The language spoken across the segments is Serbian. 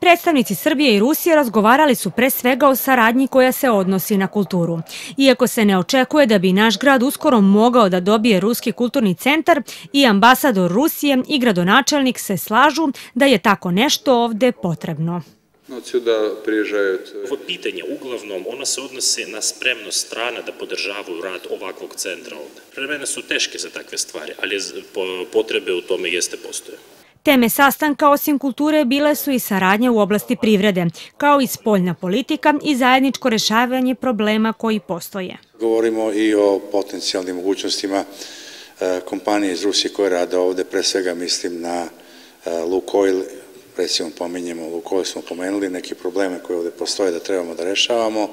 Predstavnici Srbije i Rusije razgovarali su pre svega o saradnji koja se odnosi na kulturu. Iako se ne očekuje da bi naš grad uskoro mogao da dobije Ruski kulturni centar, i ambasador Rusije i gradonačelnik se slažu da je tako nešto ovde potrebno. Отсюда приезжают Ovo pitanje, uglavnom, ono se odnose na spremnost strana da podržavaju rad ovakvog centra ovde. Vremena su teške za takve stvari, ali potrebe u tome jeste postoje. Teme sastanka osim kulture bile su i saradnja u oblasti privrede, kao i spoljna politika i zajedničko rešavanje problema koji postoje. Govorimo i o potencijalnim mogućnostima e, kompanije iz Rusije koje rade ovde, pre svega mislim na e, Lukoil, recimo pominjemo Lukoil smo pomenuli, neke probleme koje ovde postoje da trebamo da rešavamo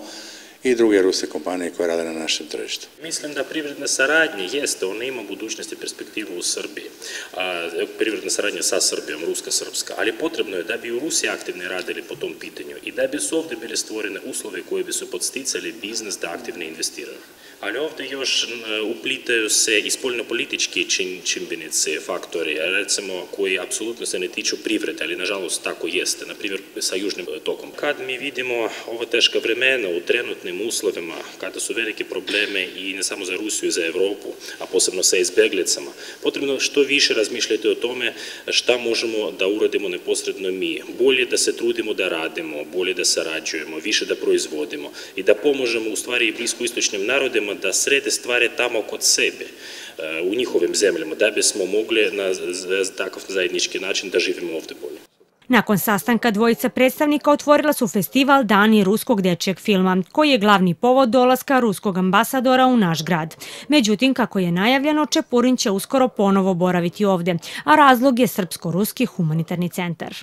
i druge ruske kompanije koje rade na našem tržištu. Mislim da privredna saradnja jeste, ona ima budućnost i perspektivu u Srbiji. A, privredna saradnja sa Srbijom, ruska, srpska. Ali potrebno je da bi u Rusiji aktivno radili po tom pitanju i da bi su ovde bile stvorene uslove koje bi su podsticali biznis da aktivno investiraju. Ali ovde još uplitaju se i spoljnopolitički čin, čimbenici, faktori, recimo, koji apsolutno se ne tiču privrede, ali nažalost tako jeste, na primjer sa južnim tokom. Kad mi vidimo ova teška vremena u trenutnim uslovima, kada su velike probleme i ne samo za Rusiju za Evropu, a posebno sa izbeglicama, potrebno što više razmišljati o tome šta možemo da uradimo neposredno mi. Bolje da se trudimo da radimo, bolje da sarađujemo, više da proizvodimo i da pomožemo u stvari i bliskoistočnim narodima da srede stvari tamo kod sebe e, u njihovim zemljama, da bismo mogli na takav zajednički način da živimo ovde bolje. Nakon sastanka dvojica predstavnika otvorila su festival Dani ruskog dečijeg filma, koji je glavni povod dolaska ruskog ambasadora u naš grad. Međutim, kako je najavljeno, Čepurin će uskoro ponovo boraviti ovde, a razlog je Srpsko-ruski humanitarni centar.